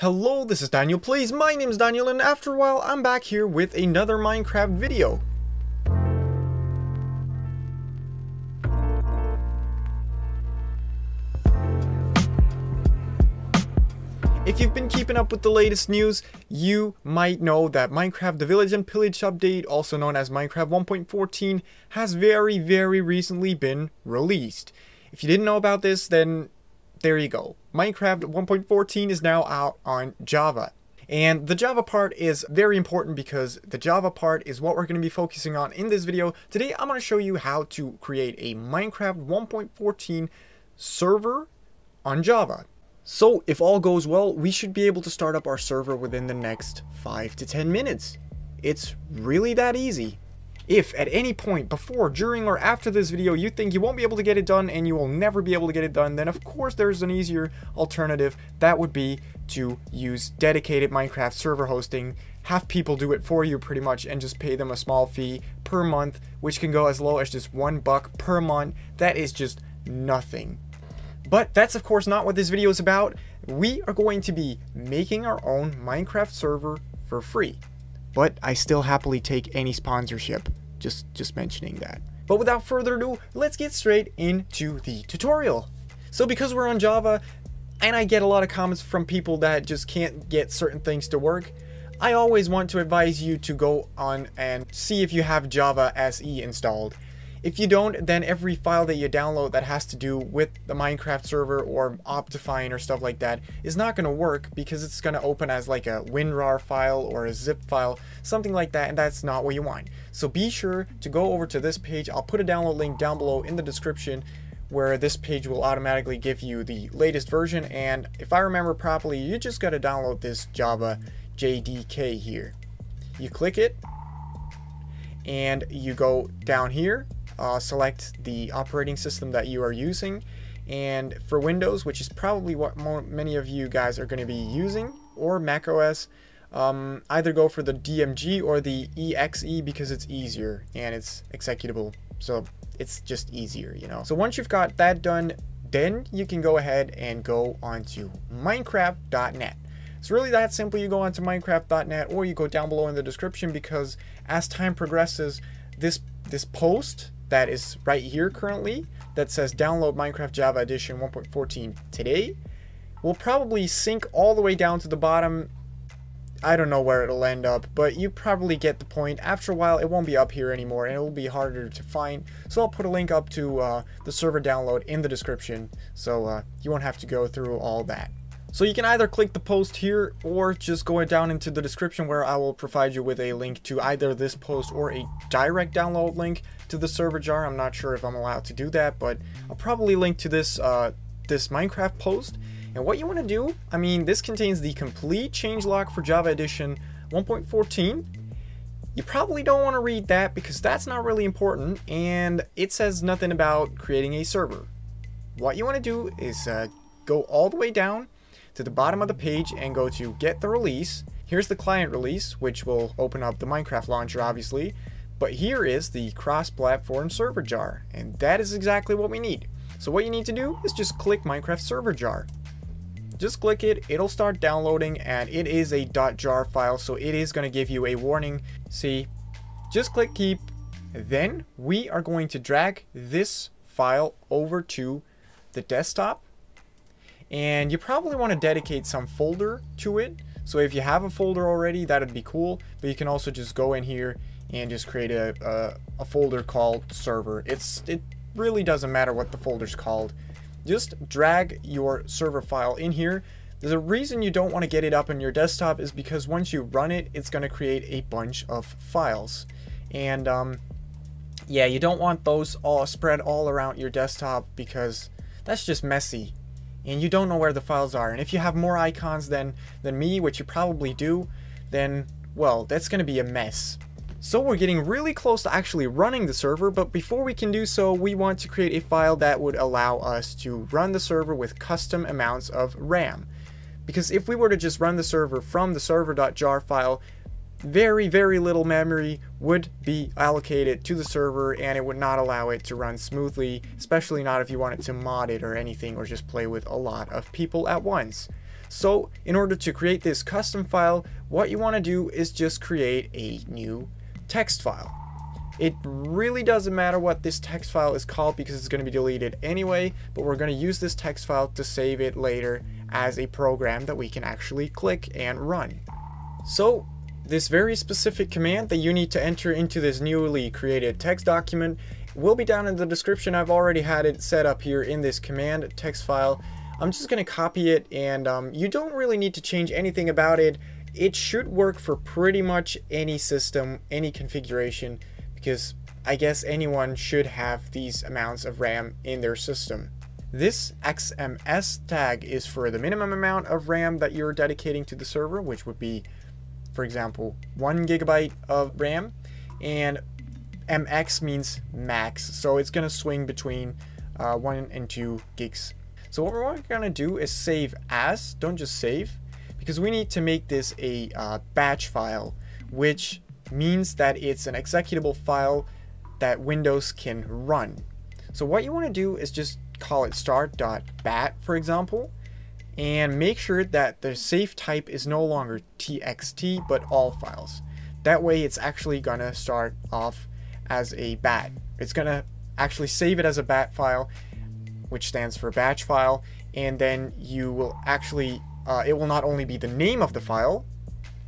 Hello, this is DanielPlays. My name is Daniel, and after a while, I'm back here with another Minecraft video. If you've been keeping up with the latest news, you might know that Minecraft The Village and Pillage update, also known as Minecraft 1.14, has very, very recently been released. If you didn't know about this, then there you go. Minecraft 1.14 is now out on Java. And the Java part is very important because the Java part is what we're going to be focusing on in this video. Today I'm going to show you how to create a Minecraft 1.14 server on Java. So if all goes well, we should be able to start up our server within the next 5 to 10 minutes. It's really that easy. If at any point before, during, or after this video you think you won't be able to get it done and you will never be able to get it done, then of course there's an easier alternative. That would be to use dedicated Minecraft server hosting, have people do it for you pretty much, and just pay them a small fee per month, which can go as low as just one buck per month. That is just nothing. But that's of course not what this video is about. We are going to be making our own Minecraft server for free but I still happily take any sponsorship. Just, just mentioning that. But without further ado, let's get straight into the tutorial. So because we're on Java, and I get a lot of comments from people that just can't get certain things to work, I always want to advise you to go on and see if you have Java SE installed. If you don't, then every file that you download that has to do with the Minecraft server or Optifine or stuff like that is not going to work because it's going to open as like a WinRAR file or a zip file, something like that, and that's not what you want. So be sure to go over to this page. I'll put a download link down below in the description where this page will automatically give you the latest version and if I remember properly you just got to download this Java JDK here. You click it and you go down here uh, select the operating system that you are using. And for Windows, which is probably what more, many of you guys are going to be using, or Mac OS, um, either go for the DMG or the EXE because it's easier and it's executable. So it's just easier, you know. So once you've got that done, then you can go ahead and go onto Minecraft.net. It's really that simple. You go onto Minecraft.net or you go down below in the description because as time progresses, this this post that is right here currently that says download Minecraft Java Edition 1.14 today will probably sink all the way down to the bottom. I don't know where it'll end up, but you probably get the point. After a while, it won't be up here anymore, and it will be harder to find. So I'll put a link up to uh, the server download in the description, so uh, you won't have to go through all that. So you can either click the post here or just go down into the description where I will provide you with a link to either this post or a direct download link to the server jar. I'm not sure if I'm allowed to do that, but I'll probably link to this uh, this Minecraft post. And what you want to do, I mean, this contains the complete changelog for Java Edition 1.14. You probably don't want to read that because that's not really important and it says nothing about creating a server. What you want to do is uh, go all the way down to the bottom of the page and go to get the release. Here's the client release, which will open up the Minecraft launcher, obviously. But here is the cross-platform server jar, and that is exactly what we need. So what you need to do is just click Minecraft server jar. Just click it, it'll start downloading, and it is a .jar file, so it is going to give you a warning. See, just click keep. Then we are going to drag this file over to the desktop and you probably want to dedicate some folder to it. So if you have a folder already, that'd be cool. But you can also just go in here and just create a, a, a folder called server. It's It really doesn't matter what the folder's called. Just drag your server file in here. There's a reason you don't want to get it up on your desktop is because once you run it, it's going to create a bunch of files. And um, yeah, you don't want those all spread all around your desktop because that's just messy and you don't know where the files are. And if you have more icons than, than me, which you probably do, then, well, that's going to be a mess. So we're getting really close to actually running the server, but before we can do so, we want to create a file that would allow us to run the server with custom amounts of RAM. Because if we were to just run the server from the server.jar file, very, very little memory would be allocated to the server and it would not allow it to run smoothly, especially not if you wanted to mod it or anything or just play with a lot of people at once. So in order to create this custom file, what you want to do is just create a new text file. It really doesn't matter what this text file is called because it's going to be deleted anyway, but we're going to use this text file to save it later as a program that we can actually click and run. So this very specific command that you need to enter into this newly created text document will be down in the description. I've already had it set up here in this command text file. I'm just going to copy it and um, you don't really need to change anything about it. It should work for pretty much any system, any configuration because I guess anyone should have these amounts of RAM in their system. This XMS tag is for the minimum amount of RAM that you're dedicating to the server, which would be, for example, one gigabyte of RAM, and MX means max, so it's gonna swing between uh, one and two gigs. So what we're gonna do is save as, don't just save, because we need to make this a uh, batch file, which means that it's an executable file that Windows can run. So what you want to do is just call it start.bat, for example, and make sure that the save type is no longer txt, but all files. That way it's actually to start off as a bat. It's to actually save it as a bat file, which stands for batch file, and then you will actually, uh, it will not only be the name of the file,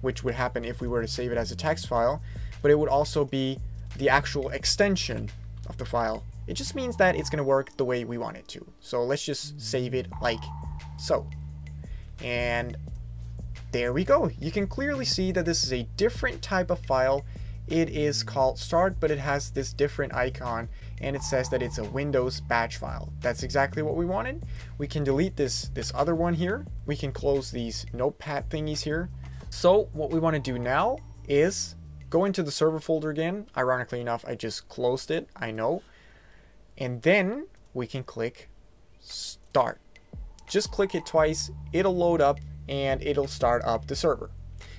which would happen if we were to save it as a text file, but it would also be the actual extension of the file. It just means that it's to work the way we want it to. So let's just save it like so. And there we go. You can clearly see that this is a different type of file. It is called start, but it has this different icon and it says that it's a Windows batch file. That's exactly what we wanted. We can delete this, this other one here. We can close these notepad thingies here so what we want to do now is go into the server folder again. Ironically enough, I just closed it, I know. And then we can click start. Just click it twice, it'll load up and it'll start up the server.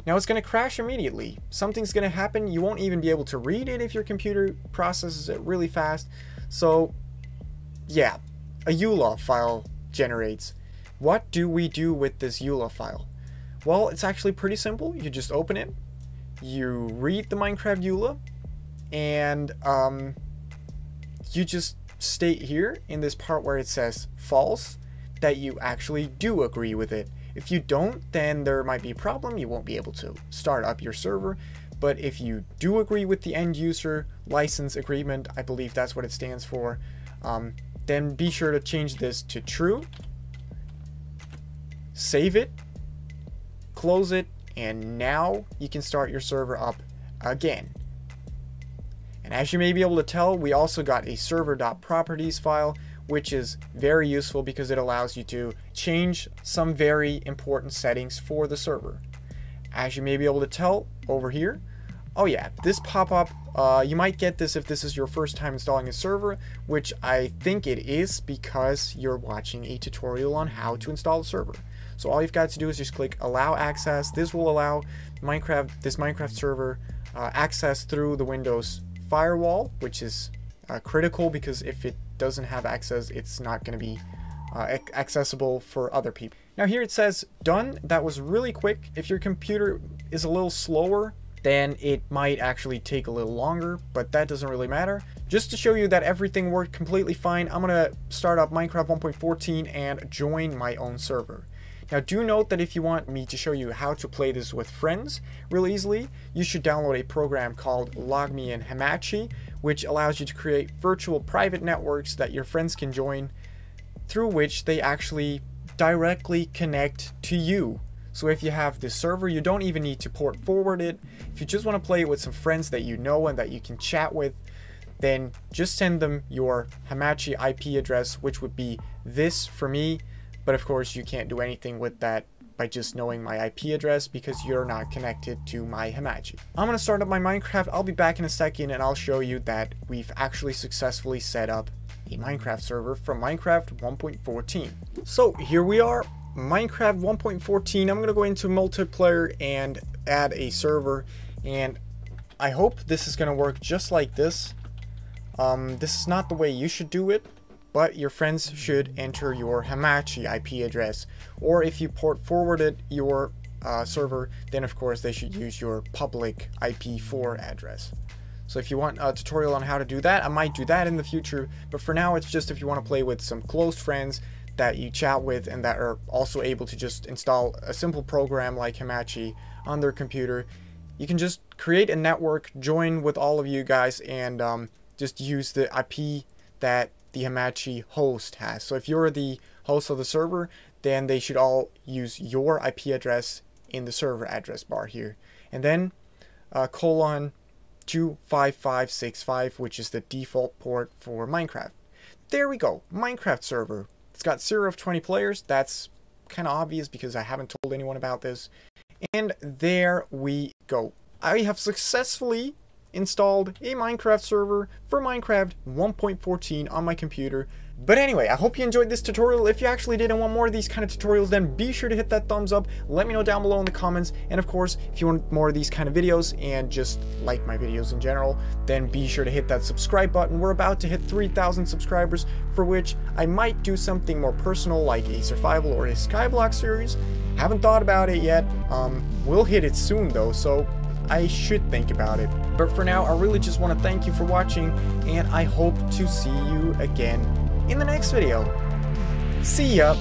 Now it's going to crash immediately. Something's going to happen. You won't even be able to read it if your computer processes it really fast. So yeah, a EULA file generates. What do we do with this EULA file? Well, it's actually pretty simple. You just open it, you read the Minecraft EULA, and um, you just state here in this part where it says false that you actually do agree with it. If you don't, then there might be a problem. You won't be able to start up your server. But if you do agree with the end user license agreement, I believe that's what it stands for, um, then be sure to change this to true. Save it close it, and now you can start your server up again. And as you may be able to tell, we also got a server.properties file, which is very useful because it allows you to change some very important settings for the server. As you may be able to tell over here, oh yeah, this pop-up, uh, you might get this if this is your first time installing a server, which I think it is because you're watching a tutorial on how to install a server. So all you've got to do is just click allow access. This will allow Minecraft, this Minecraft server uh, access through the Windows firewall, which is uh, critical because if it doesn't have access, it's not going to be uh, accessible for other people. Now here it says done. That was really quick. If your computer is a little slower, then it might actually take a little longer, but that doesn't really matter. Just to show you that everything worked completely fine, I'm going to start up Minecraft 1.14 and join my own server. Now do note that if you want me to show you how to play this with friends real easily, you should download a program called LogMeIn and Hamachi, which allows you to create virtual private networks that your friends can join, through which they actually directly connect to you. So if you have this server, you don't even need to port forward it. If you just want to play it with some friends that you know and that you can chat with, then just send them your Hamachi IP address, which would be this for me, but of course, you can't do anything with that by just knowing my IP address because you're not connected to my Hamachi. I'm to start up my Minecraft. I'll be back in a second and I'll show you that we've actually successfully set up a Minecraft server from Minecraft 1.14. So here we are, Minecraft 1.14. I'm to go into multiplayer and add a server and I hope this is to work just like this. Um, this is not the way you should do it, but your friends should enter your Hamachi IP address. Or if you port forwarded your uh, server, then of course they should use your public IP4 address. So if you want a tutorial on how to do that, I might do that in the future, but for now it's just if you want to play with some close friends that you chat with and that are also able to just install a simple program like Hamachi on their computer, you can just create a network, join with all of you guys, and um, just use the IP that the Hamachi host has. So if you're the host of the server, then they should all use your IP address in the server address bar here. And then uh, colon 25565, which is the default port for Minecraft. There we go, Minecraft server. It's got 0 of 20 players. That's kind of obvious because I haven't told anyone about this. And there we go. I have successfully installed a Minecraft server for Minecraft 1.14 on my computer. But anyway, I hope you enjoyed this tutorial. If you actually did and want more of these kind of tutorials, then be sure to hit that thumbs up. Let me know down below in the comments. And of course, if you want more of these kind of videos and just like my videos in general, then be sure to hit that subscribe button. We're about to hit 3,000 subscribers, for which I might do something more personal like a survival or a skyblock series. Haven't thought about it yet. Um, we'll hit it soon though, so I should think about it. But for now, I really just want to thank you for watching, and I hope to see you again in the next video. See ya!